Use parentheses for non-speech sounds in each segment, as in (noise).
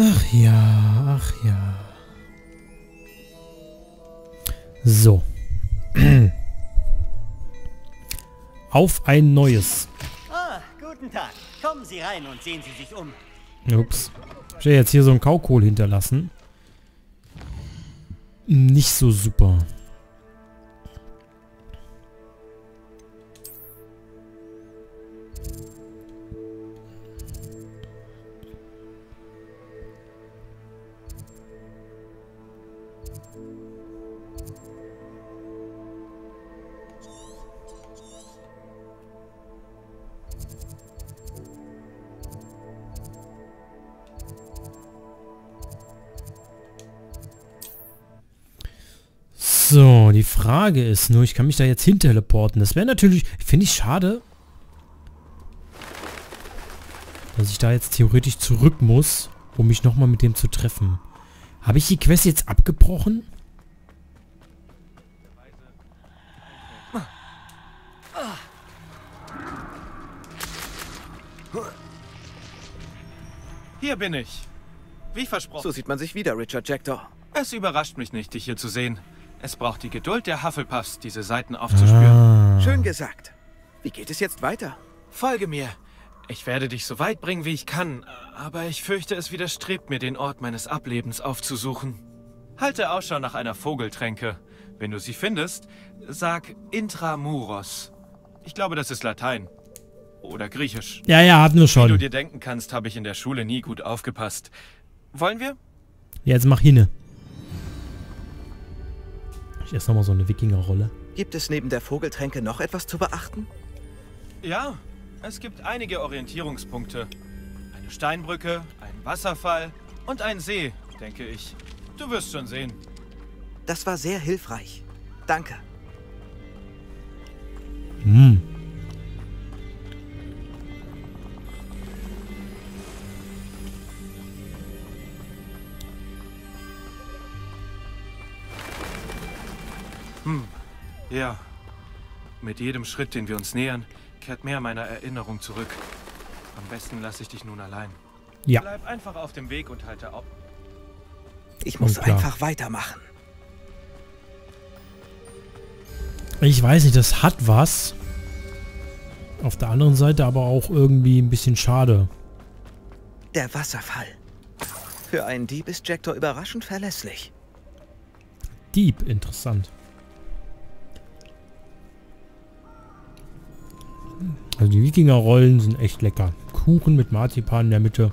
Ach ja, ach ja. So. (clears throat) Auf ein neues. Ah, guten Tag. Kommen Sie rein und sehen Sie sich um. Ups. Ich will jetzt hier so einen Kaukohl hinterlassen. Nicht so super. Frage ist nur, ich kann mich da jetzt hin teleporten. Das wäre natürlich, finde ich schade, dass ich da jetzt theoretisch zurück muss, um mich nochmal mit dem zu treffen. Habe ich die Quest jetzt abgebrochen? Hier bin ich. Wie versprochen. So sieht man sich wieder, Richard Jackdaw. Es überrascht mich nicht, dich hier zu sehen. Es braucht die Geduld der Hufflepuffs, diese Seiten aufzuspüren. Ah. Schön gesagt. Wie geht es jetzt weiter? Folge mir. Ich werde dich so weit bringen, wie ich kann, aber ich fürchte, es widerstrebt mir, den Ort meines Ablebens aufzusuchen. Halte Ausschau nach einer Vogeltränke. Wenn du sie findest, sag Intramuros. Ich glaube, das ist Latein. Oder Griechisch. Ja, ja, hatten wir Wie du schon. dir denken kannst, habe ich in der Schule nie gut aufgepasst. Wollen wir? Jetzt mach hinne. Ich esse nochmal so eine Wikingerrolle. Gibt es neben der Vogeltränke noch etwas zu beachten? Ja, es gibt einige Orientierungspunkte. Eine Steinbrücke, ein Wasserfall und ein See, denke ich. Du wirst schon sehen. Das war sehr hilfreich. Danke. Hm. Ja. Mit jedem Schritt, den wir uns nähern, kehrt mehr meiner Erinnerung zurück. Am besten lasse ich dich nun allein. Ja. Bleib einfach auf dem Weg und halte auf. Ich muss Oh, einfach weitermachen. Ich weiß nicht, das hat was. Auf der anderen Seite aber auch irgendwie ein bisschen schade. Der Wasserfall. Für einen Dieb ist Jackdaw überraschend verlässlich. Dieb, interessant. Also die Wikingerrollen sind echt lecker. Kuchen mit Marzipan in der Mitte.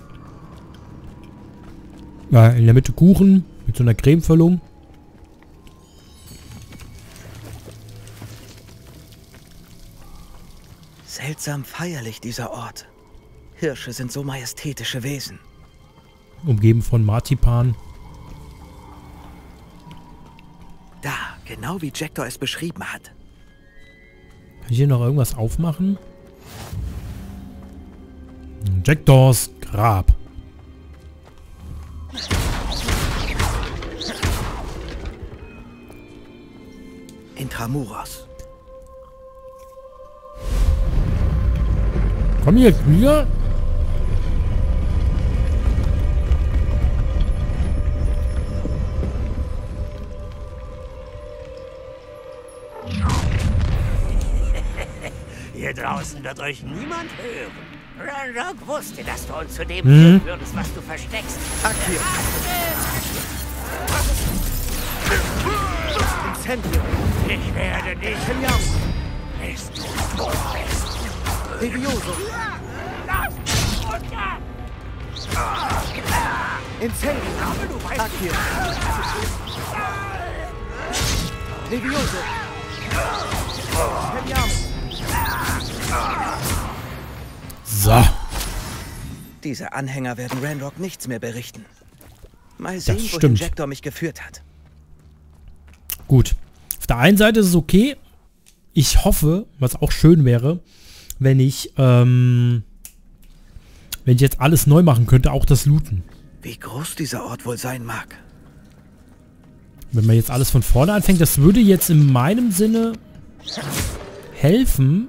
Ja, in der Mitte Kuchen mit so einer Cremefüllung. Seltsam feierlich dieser Ort. Hirsche sind so majestätische Wesen. Umgeben von Marzipan. Da, genau wie Jackdaw es beschrieben hat. Kann ich hier noch irgendwas aufmachen? Jackdaws Grab. Intramuros. Komm jetzt wieder. Wird euch niemand hören. Ranrock wusste, dass du uns zu dem führen würdest, was du versteckst. Akio. Incendio. Ich werde dich bist. Levioso. Incendio. Akio. Levioso. Spelliamo. So. Diese Anhänger werden Ranrock nichts mehr berichten. Mal sehen, wohin stimmt. Jackdaw mich geführt hat. Gut. Auf der einen Seite ist es okay. Ich hoffe, was auch schön wäre, wenn ich, ähm, wenn ich jetzt alles neu machen könnte, auch das Looten. Wie groß dieser Ort wohl sein mag. Wenn man jetzt alles von vorne anfängt, das würde jetzt in meinem Sinne helfen.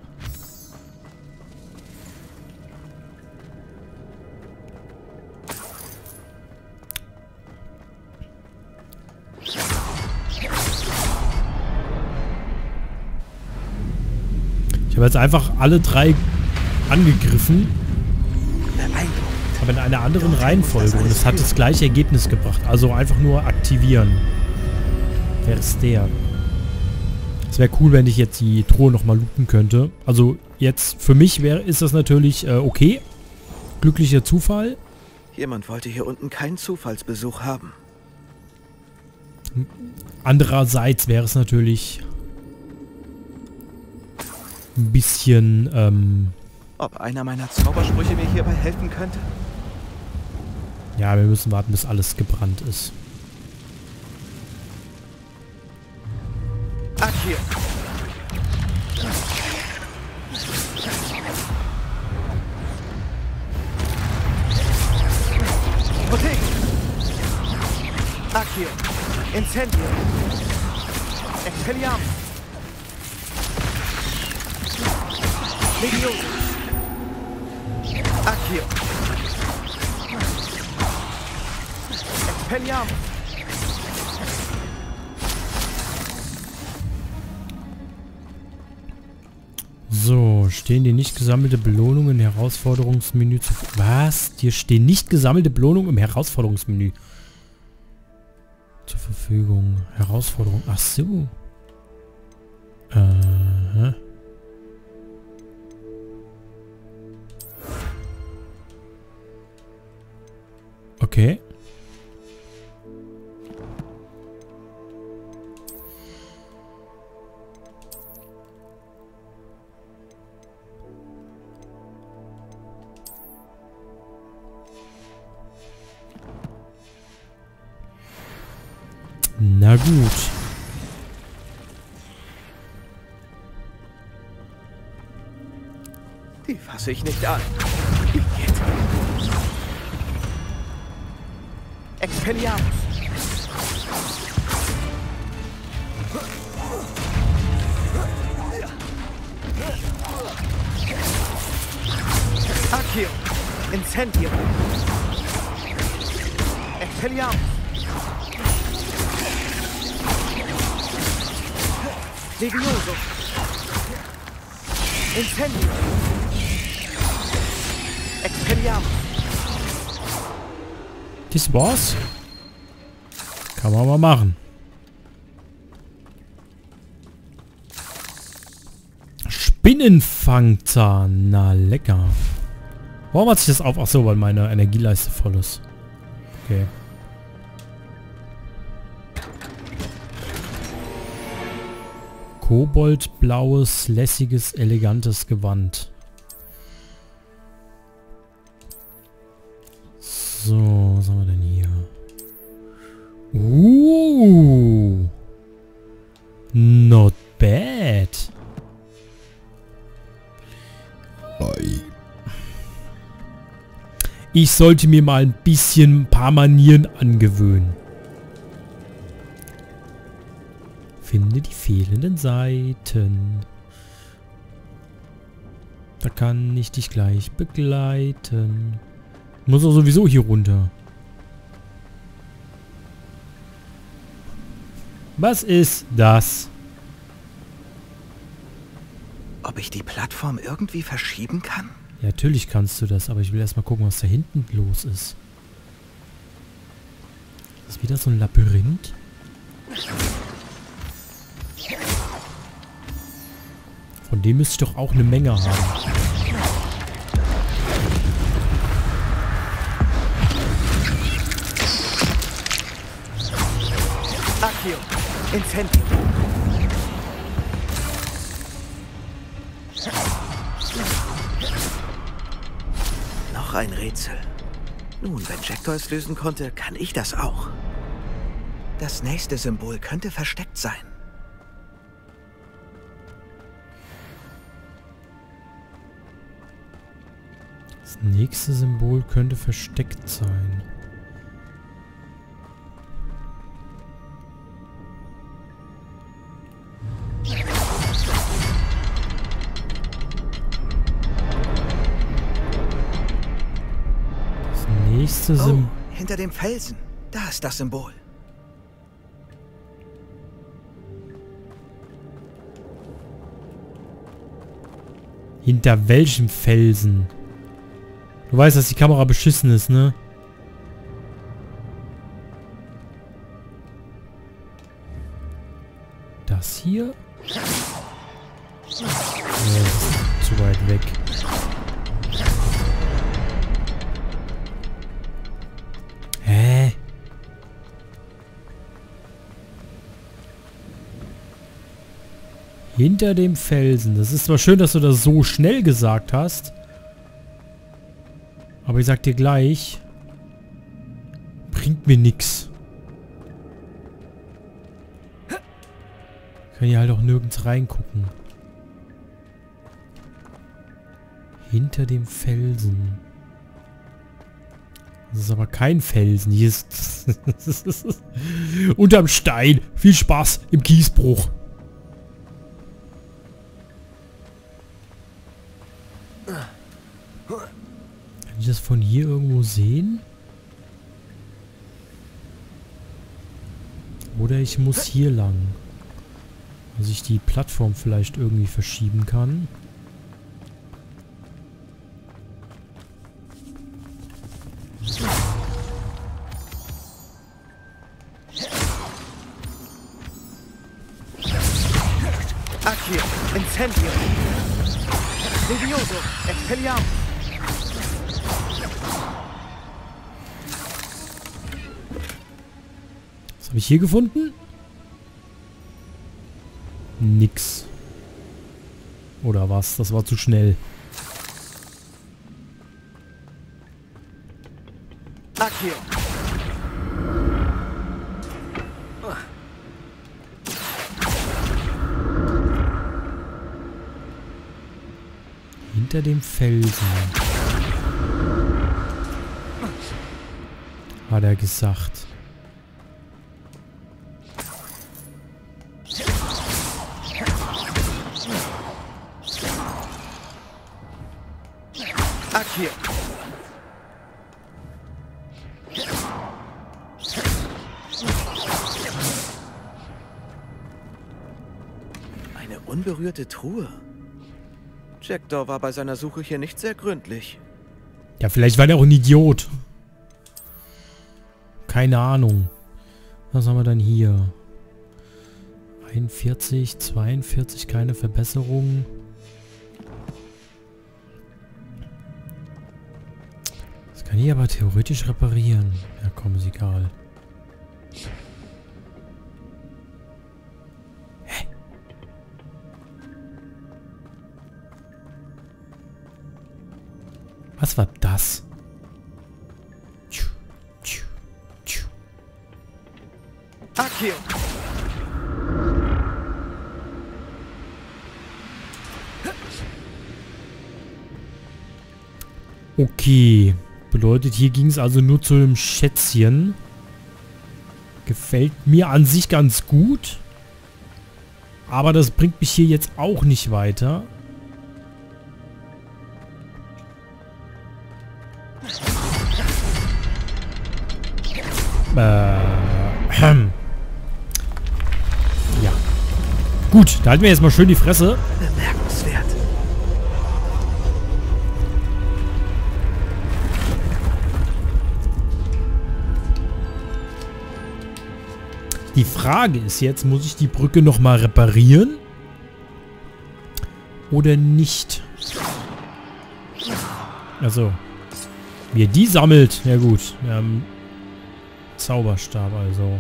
Habe jetzt einfach alle drei angegriffen, aber in einer anderen Reihenfolge. Und es hat das gleiche Ergebnis gebracht. Also einfach nur aktivieren. Wer ist der? Es wäre cool, wenn ich jetzt die Truhe nochmal looten könnte. Also jetzt, für mich wäre, ist das natürlich äh, okay. Glücklicher Zufall. Jemand wollte hier unten keinen Zufallsbesuch haben. Andererseits wäre es natürlich ein bisschen, ähm, Ob einer meiner Zaubersprüche mir hierbei helfen könnte? ja, wir müssen warten, bis alles gebrannt ist. Akio! Protect! Akio! Incendio! Expelliarmus! Akio! Expelliarmus! So, stehen die nicht gesammelte Belohnungen im Herausforderungsmenü zu... Was? Dir stehen nicht gesammelte Belohnungen im Herausforderungsmenü zur Verfügung. Herausforderung. Ach so. Äh. Okay. Na gut. Die fasse ich nicht an. Expelliarmus! Accio! Incendio! Expelliarmus! Levioso! Incendio! Expelliarmus! Das war's. Kann man mal machen. Spinnenfangzahn. Na lecker. Warum hat sich das auf? Achso, weil meine Energieleiste voll ist. Okay. Koboldblaues, lässiges, elegantes Gewand. So, Uh. Not bad. Ich sollte mir mal ein bisschen ein paar Manieren angewöhnen. Finde die fehlenden Seiten. Da kann ich dich gleich begleiten. Muss auch sowieso hier runter. Was ist das? Ob ich die Plattform irgendwie verschieben kann? Ja, natürlich kannst du das, aber ich will erstmal gucken, was da hinten los ist. Ist das wieder so ein Labyrinth? Von dem müsste ich doch auch eine Menge haben. Incendio! Noch ein Rätsel. Nun, wenn Jektor es lösen konnte, kann ich das auch. Das nächste Symbol könnte versteckt sein. Das nächste Symbol könnte versteckt sein. Das nächste Oh, Symbol... hinter dem Felsen. Da ist das Symbol. Hinter welchem Felsen? Du weißt, dass die Kamera beschissen ist, ne? Hinter dem Felsen. Das ist zwar schön, dass du das so schnell gesagt hast. Aber ich sag dir gleich, bringt mir nix. Kann hier halt auch nirgends reingucken. Hinter dem Felsen. Das ist aber kein Felsen. Hier ist... (laughs) Unterm Stein. Viel Spaß im Kiesbruch. Kann ich das von hier irgendwo sehen? Oder ich muss hier lang. Dass ich die Plattform vielleicht irgendwie verschieben kann. Accio, Incendio. Levioso, Expelliarmus. Was habe ich hier gefunden? Nix. Oder was? Das war zu schnell. Hinter dem Felsen. Hat er gesagt. Unberührte Truhe. Jackdaw war bei seiner Suche hier nicht sehr gründlich. Ja, vielleicht war der auch ein Idiot. Keine Ahnung. Was haben wir dann hier? 41, 42, keine Verbesserung. Das kann ich aber theoretisch reparieren. Ja komm, ist egal. Accio. Okay. Bedeutet, hier ging es also nur zu einem Schätzchen. Gefällt mir an sich ganz gut. Aber das bringt mich hier jetzt auch nicht weiter. Äh, ähm. Ja. Gut, da halten wir jetzt mal schön die Fresse. Bemerkenswert. Die Frage ist jetzt, muss ich die Brücke nochmal reparieren? Oder nicht? Also, wie er die sammelt. Ja gut, haben Zauberstab also.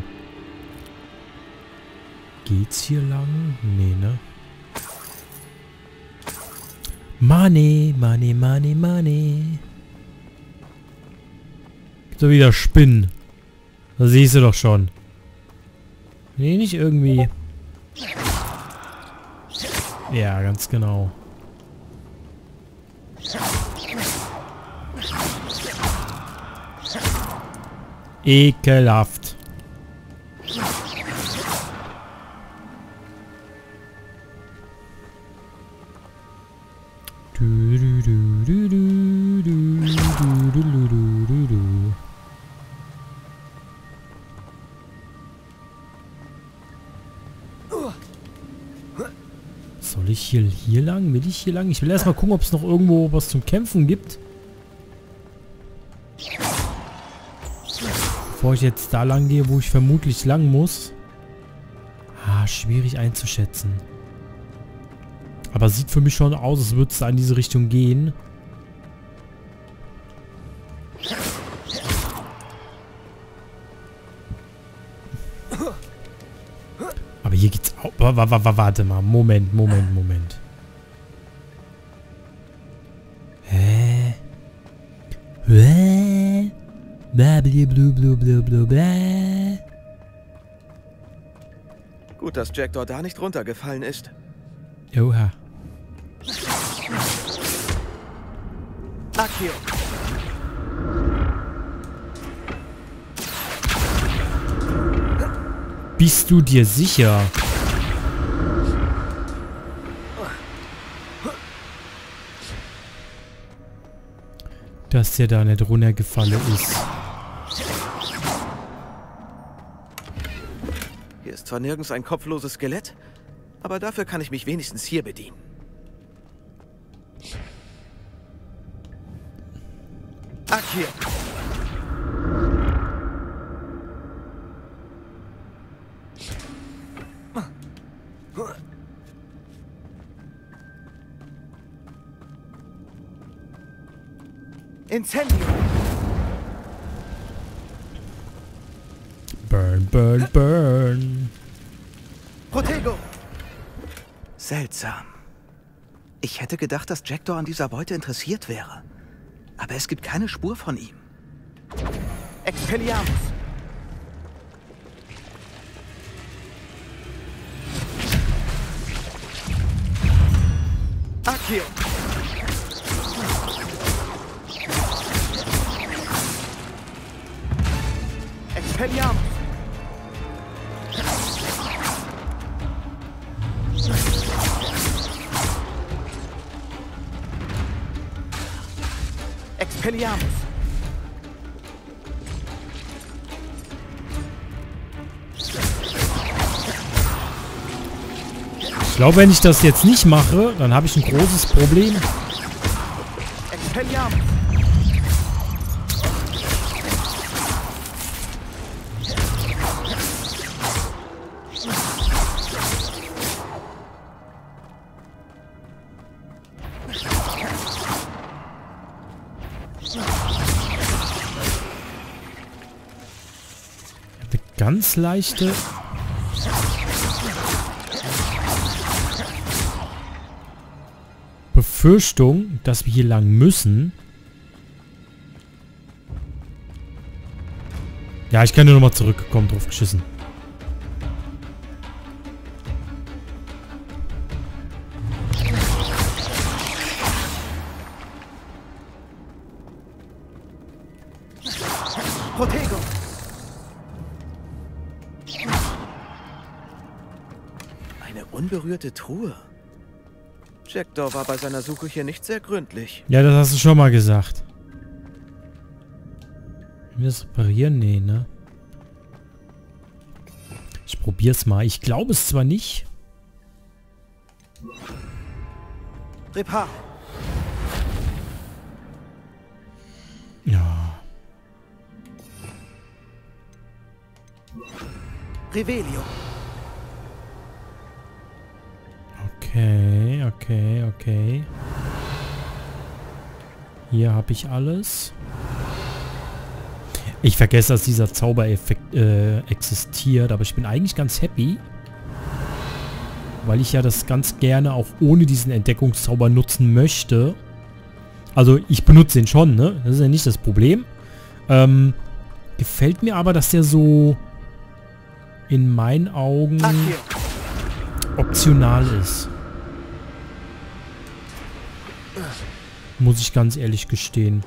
Geht's hier lang? Nee, ne? Money, money, money, money. So wieder Spinnen. Da siehst du doch schon. Nee, nicht irgendwie. Ja, ganz genau. So Soll ich hier, hier lang? Will ich hier lang? Ich will erstmal gucken, ob es noch irgendwo was zum Kämpfen gibt. Bevor ich jetzt da lang gehe, wo ich vermutlich lang muss. Ah, schwierig einzuschätzen. Aber sieht für mich schon aus, als würde es da in diese Richtung gehen. Aber hier geht's auch... Warte mal, Moment, Moment, Moment. Blablabla. Gut, dass Jack dort da nicht runtergefallen ist. Oha. Akio. Bist du dir sicher? Dass der da nicht runtergefallen ist. Zwar nirgends ein kopfloses Skelett, aber dafür kann ich mich wenigstens hier bedienen. Akio. Incendio. Burn, burn, burn. Protego. Seltsam. Ich hätte gedacht, dass Jackdaw an dieser Beute interessiert wäre. Aber es gibt keine Spur von ihm. Expelliarmus. Akio. Expelliarmus. Expelliarmus. Ich glaube, wenn ich das jetzt nicht mache, dann habe ich ein großes Problem. Expelliarmus. Ganz leichte... Befürchtung, dass wir hier lang müssen. Ja, ich kann nur nochmal zurückkommen, drauf geschissen. Unberührte Truhe. Jackdaw war bei seiner Suche hier nicht sehr gründlich. Ja, das hast du schon mal gesagt. Wir das reparieren? Nee, ne? Ich probier's mal. Ich glaube es zwar nicht. Repar. Ja. Revelio. Okay, okay. Hier habe ich alles. Ich vergesse, dass dieser Zaubereffekt äh, existiert, aber ich bin eigentlich ganz happy. Weil ich ja das ganz gerne auch ohne diesen Entdeckungszauber nutzen möchte. Also ich benutze ihn schon, ne? Das ist ja nicht das Problem. Ähm, gefällt mir aber, dass der so in meinen Augen optional ist. Muss ich ganz ehrlich gestehen.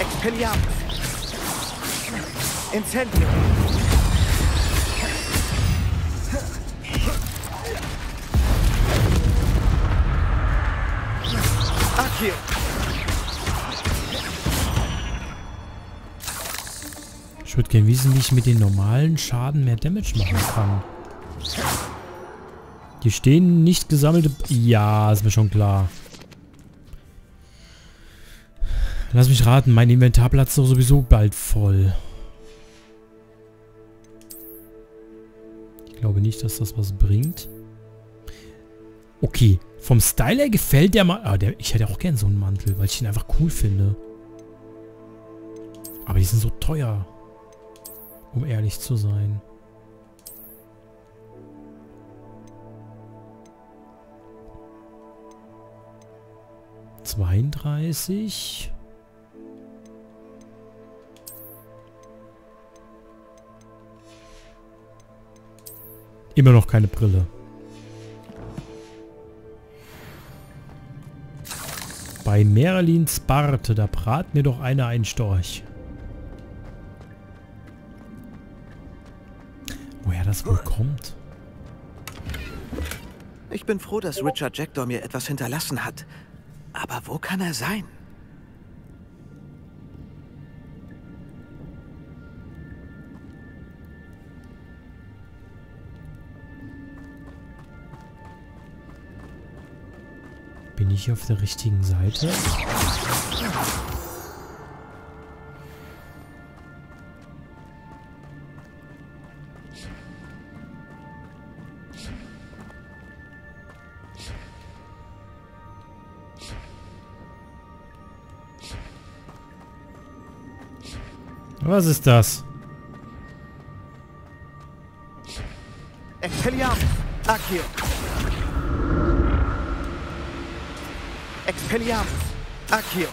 Expelliarmus. Incendio. Akio. Ich würde gerne wissen, wie ich mit den normalen Schaden mehr Damage machen kann. Hier stehen nicht gesammelte... Ja, ist mir schon klar. Lass mich raten, mein Inventarplatz ist doch sowieso bald voll. Ich glaube nicht, dass das was bringt. Okay, vom Style her gefällt der mal... Ah, der, ich hätte auch gern so einen Mantel, weil ich ihn einfach cool finde. Aber die sind so teuer. Um ehrlich zu sein. Zweiunddreißig. Immer noch keine Brille. Bei Merlins Barte, da brat mir doch einer ein Storch. Woher das wohl kommt? Ich bin froh, dass Richard Jackdaw mir etwas hinterlassen hat. Aber wo kann er sein? Bin ich auf der richtigen Seite? Was ist das? Expelliarmus! Accio! Expelliarmus! Accio!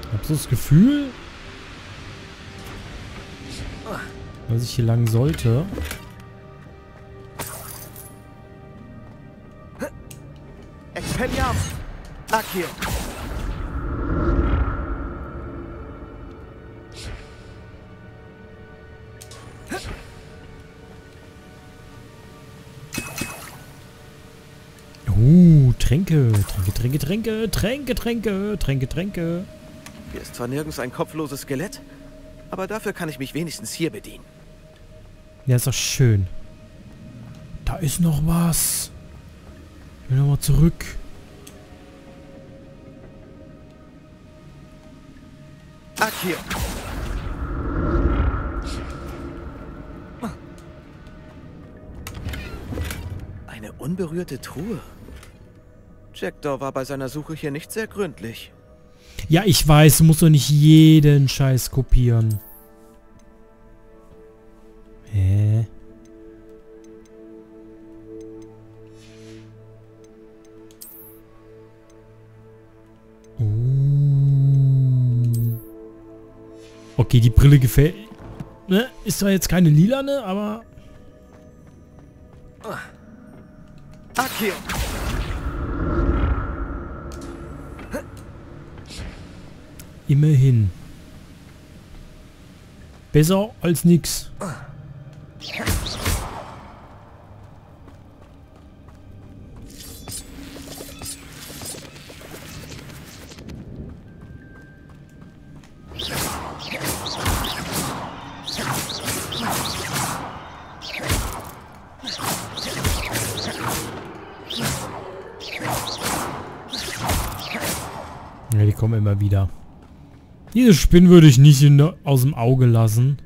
Ich habe so das Gefühl, dass ich hier lang sollte. Tränke, Tränke, Tränke, Tränke, Tränke. Hier ist zwar nirgends ein kopfloses Skelett, aber dafür kann ich mich wenigstens hier bedienen. Ja, ist doch schön. Da ist noch was. Ich will nochmal zurück. Accio! Eine unberührte Truhe. Jackdaw war bei seiner Suche hier nicht sehr gründlich. Ja, ich weiß, du musst doch nicht jeden Scheiß kopieren. Hä? Uh. Okay, die Brille gefällt... Ne? Ist zwar jetzt keine lilane, aber... Accio! Immerhin. Besser als nix. Ja, die kommen immer wieder. Diese Spinnen würde ich nicht in, aus dem Auge lassen.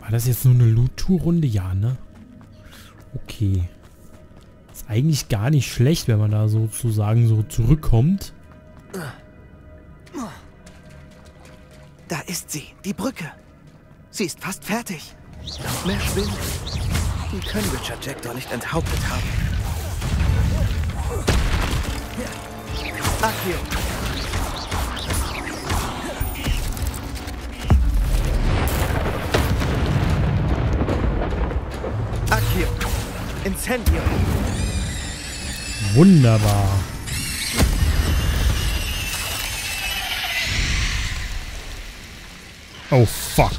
War das jetzt nur eine Loot-Tour-Runde? Ja, ne? Okay. Ist eigentlich gar nicht schlecht, wenn man da sozusagen so zurückkommt. Da ist sie, die Brücke. Sie ist fast fertig. Noch mehr Spinnen. Die können Richard Jackdaw nicht enthauptet haben. Accio! Accio! Incendio! Wunderbar. Oh, fuck.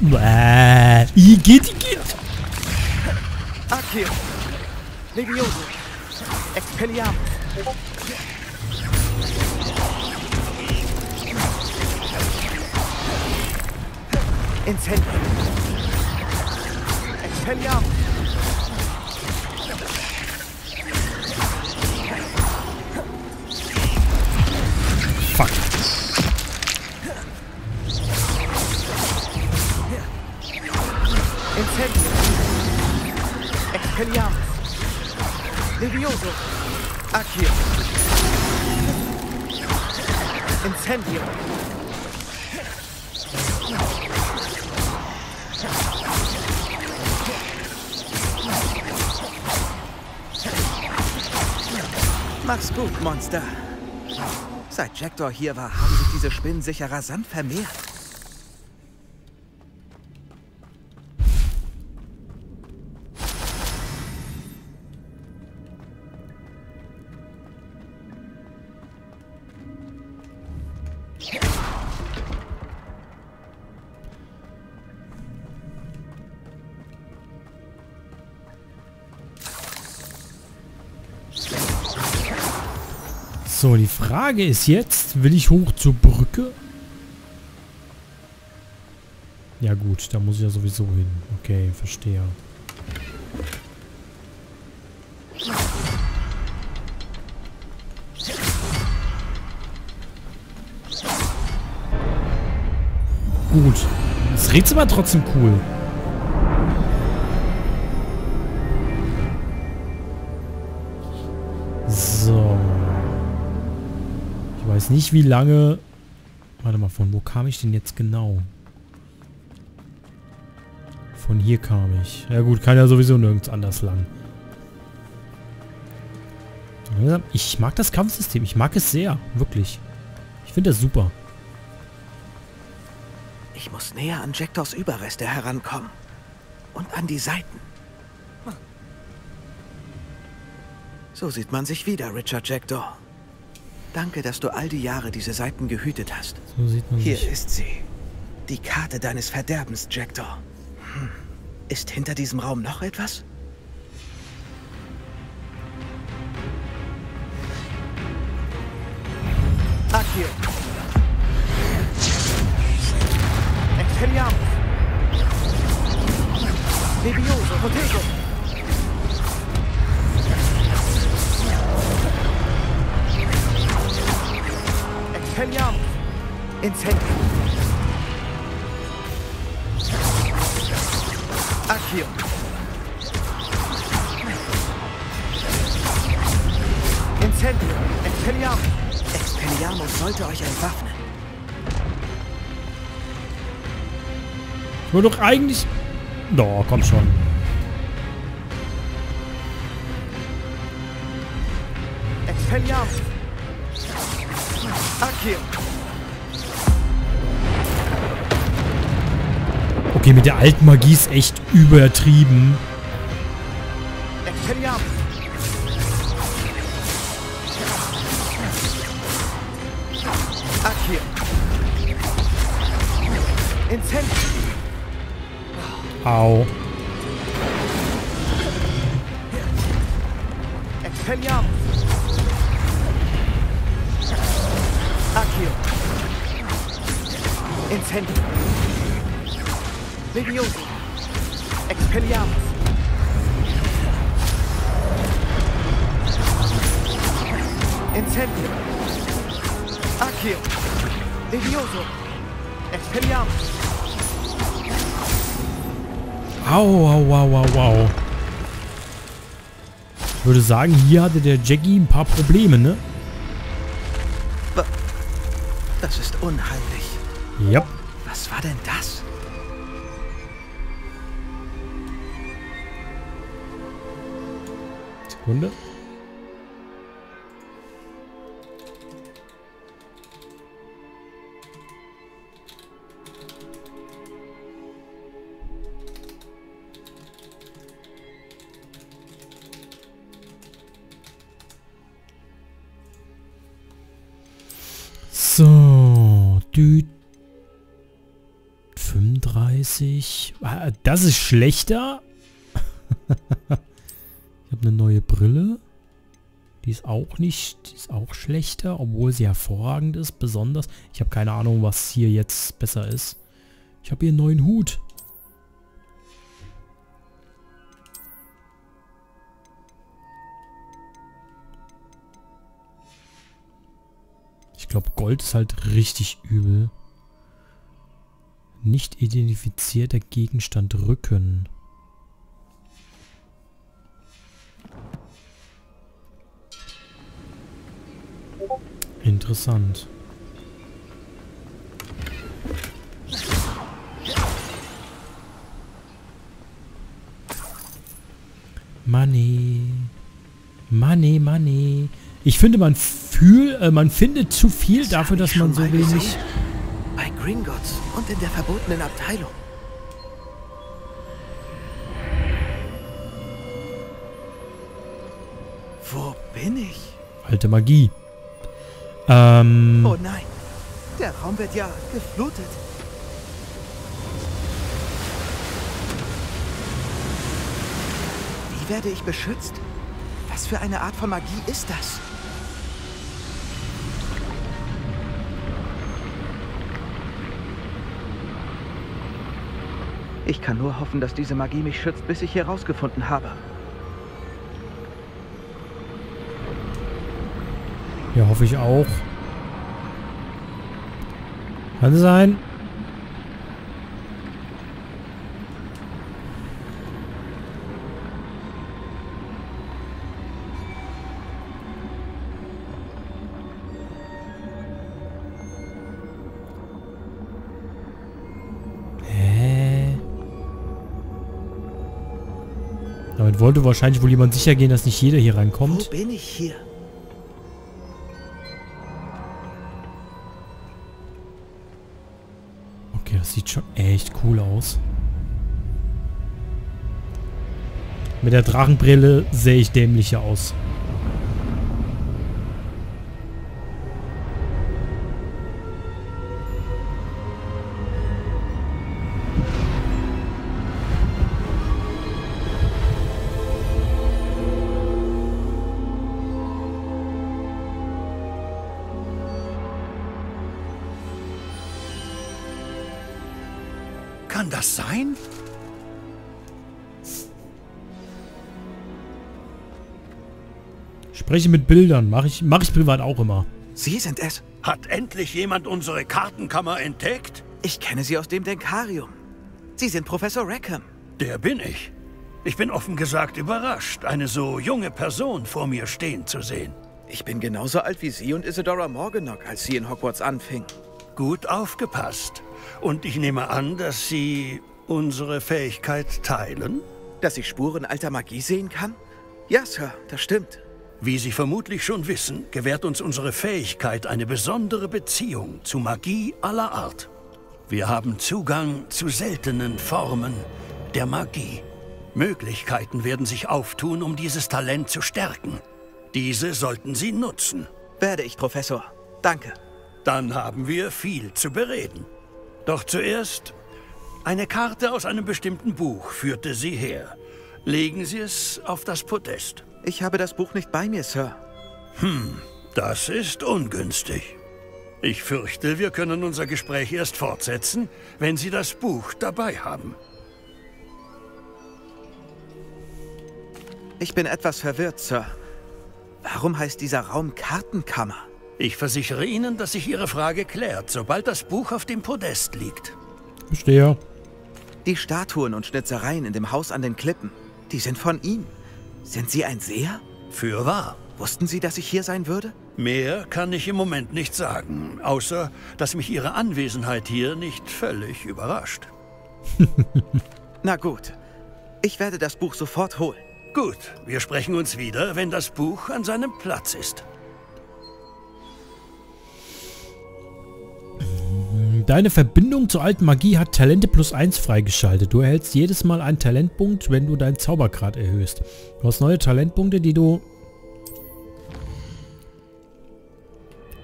Bäh. Igitt, Igitt. Accio! Levioso! Expelliarmus! Incendio. Expelliamo. Fuck. Incendio. Expelliamo. Levioso. Accio! Incendio! Mach's gut, Monster. Seit Jackdaw hier war, haben sich diese Spinnen sicher rasant vermehrt. So, die Frage ist jetzt, will ich hoch zur Brücke? Ja gut, da muss ich ja sowieso hin. Okay, verstehe. Gut. Das Rätsel war trotzdem cool. So. Ich weiß nicht, wie lange... Warte mal, von wo kam ich denn jetzt genau? Von hier kam ich. Ja gut, kann ja sowieso nirgends anders lang. Ich mag das Kampfsystem. Ich mag es sehr. Wirklich. Ich finde das super. Muss näher an Jackdaws Überreste herankommen. Und an die Seiten. So sieht man sich wieder, Richard Jackdaw. Danke, dass du all die Jahre diese Seiten gehütet hast. So sieht man Hier sich. ist sie. Die Karte deines Verderbens, Jackdaw. Hm. Ist hinter diesem Raum noch etwas? Accio. Expelliarmus. Levioso, Protego. Expelliarmus. Incendio. Accio. Incendio. Expelliarmus. Expelliarmus sollte euch entwaffnen. Wollte doch eigentlich... No, komm schon. Expelliarmus. Okay, mit der alten Magie ist echt übertrieben. Expelliarmus. Incendio. Au. Expelliarmus. Accio. Incendio. Levioso. Expelliarmus. Incendio. Accio. Levioso. Expelliarmus. Au, au, au, au, au. Ich würde sagen, hier hatte der Jackie ein paar Probleme, ne? Das ist unheimlich. Ja. Was war denn das? Sekunde. Dü 35. Ah, Das ist schlechter. (laughs) ich habe eine neue Brille. Die ist auch nicht, die ist auch schlechter, obwohl sie hervorragend ist, besonders. Ich habe keine Ahnung, was hier jetzt besser ist. Ich habe hier einen neuen Hut. Gold ist halt richtig übel. Nicht identifizierter Gegenstand Rücken. Interessant. Money. Money, money. Ich finde, man fühl, äh, man findet zu viel Das dafür, dass man so wenig... gesehen. Bei Gringotts und in der verbotenen Abteilung. Wo bin ich? Alte Magie. Ähm, Oh nein, der Raum wird ja geflutet. Wie werde ich beschützt? Was für eine Art von Magie ist das? Ich kann nur hoffen, dass diese Magie mich schützt, bis ich hier rausgefunden habe. ja, hoffe ich auch. Kann sein. Damit wollte wahrscheinlich wohl jemand sicher gehen, dass nicht jeder hier Wo reinkommt. bin ich hier? Okay, das sieht schon echt cool aus. Mit der Drachenbrille sehe ich dämlicher aus. Spreche mit Bildern. Mache ich, mach ich privat auch immer. Sie sind es. Hat endlich jemand unsere Kartenkammer entdeckt? Ich kenne Sie aus dem Denkarium. Sie sind Professor Rackham. Der bin ich. Ich bin offen gesagt überrascht, eine so junge Person vor mir stehen zu sehen. Ich bin genauso alt wie Sie und Isadora Morganok, als sie in Hogwarts anfing. Gut aufgepasst. Und ich nehme an, dass Sie unsere Fähigkeit teilen? Dass ich Spuren alter Magie sehen kann? Ja, Sir, das stimmt. Wie Sie vermutlich schon wissen, gewährt uns unsere Fähigkeit eine besondere Beziehung zu Magie aller Art. Wir haben Zugang zu seltenen Formen der Magie. Möglichkeiten werden sich auftun, um dieses Talent zu stärken. Diese sollten Sie nutzen. Werde ich, Professor. Danke. Dann haben wir viel zu bereden. Doch zuerst, eine Karte aus einem bestimmten Buch führte Sie her. Legen Sie es auf das Podest. Ich habe das Buch nicht bei mir, Sir. Das ist ungünstig. Ich fürchte, wir können unser Gespräch erst fortsetzen, wenn Sie das Buch dabei haben. Ich bin etwas verwirrt, Sir. Warum heißt dieser Raum Kartenkammer? Ich versichere Ihnen, dass sich Ihre Frage klärt, sobald das Buch auf dem Podest liegt. Verstehe. Die Statuen und Schnitzereien in dem Haus an den Klippen, die sind von ihm. Sind Sie ein Seher? Für wahr. Wussten Sie, dass ich hier sein würde? Mehr kann ich im Moment nicht sagen, außer dass mich Ihre Anwesenheit hier nicht völlig überrascht. (laughs) Na gut. Ich werde das Buch sofort holen. Gut, wir sprechen uns wieder, wenn das Buch an seinem Platz ist. Deine Verbindung zur alten Magie hat Talente plus 1 freigeschaltet. Du erhältst jedes Mal einen Talentpunkt, wenn du deinen Zaubergrad erhöhst. Du hast neue Talentpunkte, die du...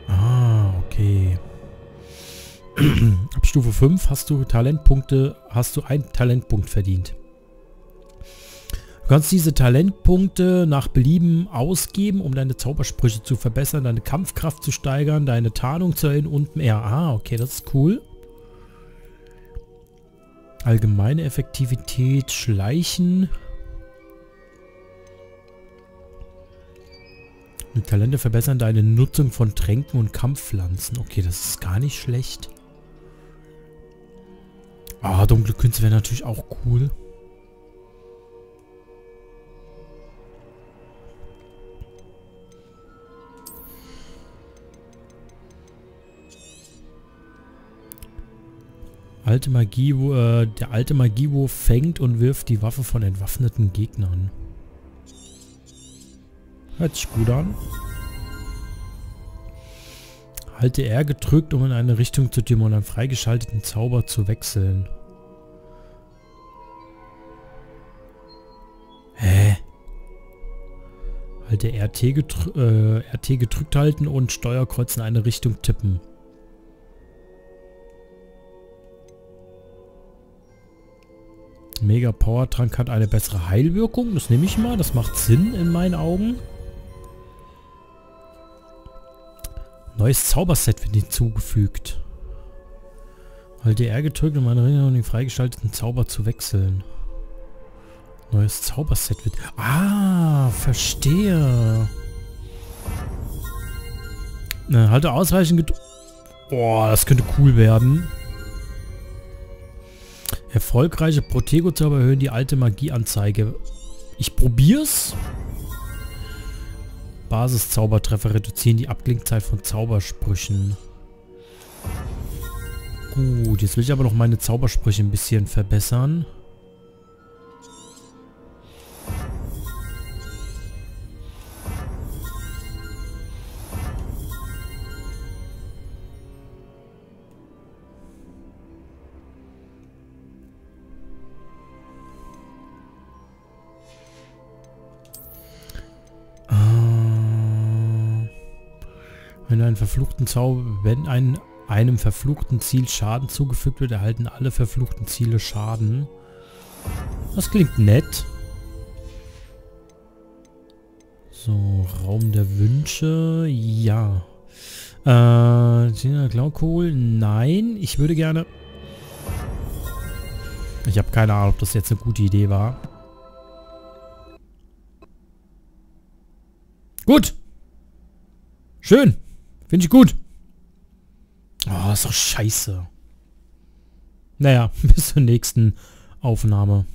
Ah, okay. (clears throat) Ab Stufe 5 hast du Talentpunkte, hast du einen Talentpunkt verdient. Du kannst diese Talentpunkte nach Belieben ausgeben, um deine Zaubersprüche zu verbessern, deine Kampfkraft zu steigern, deine Tarnung zu erhöhen und mehr. Ah, okay, das ist cool. Allgemeine Effektivität, Schleichen. Die Talente verbessern deine Nutzung von Tränken und Kampfpflanzen. Okay, das ist gar nicht schlecht. Ah, dunkle Künste wäre natürlich auch cool. Alte Magie, äh, der alte Magiewurf fängt und wirft die Waffe von entwaffneten Gegnern. Hört sich gut an. Halte R gedrückt, um in eine Richtung zu dem und einen freigeschalteten Zauber zu wechseln. Hä? Halte RT, gedrü äh, RT gedrückt halten und Steuerkreuz in eine Richtung tippen. Mega Power Trank hat eine bessere Heilwirkung. Das nehme ich mal. Das macht Sinn in meinen Augen. Neues Zauberset wird hinzugefügt. Halte R gedrückt, um meine Ringe und den freigeschalteten Zauber zu wechseln. Neues Zauberset wird... Ah, verstehe. Na, halte ausreichend... Boah, das könnte cool werden. Erfolgreiche Protego-Zauber erhöhen die alte Magieanzeige. Ich probier's. Basiszaubertreffer reduzieren die Abklingzeit von Zaubersprüchen. Gut, jetzt will ich aber noch meine Zaubersprüche ein bisschen verbessern. Verfluchten Zauber, wenn ein, einem verfluchten Ziel Schaden zugefügt wird, erhalten alle verfluchten Ziele Schaden. Das klingt nett. So, Raum der Wünsche. Ja. Äh, Glaukohl? Nein. Ich würde gerne... Ich habe keine Ahnung, ob das jetzt eine gute Idee war. Gut. Schön. Finde ich gut. Oh, ist doch scheiße. Naja, (laughs) bis zur nächsten Aufnahme.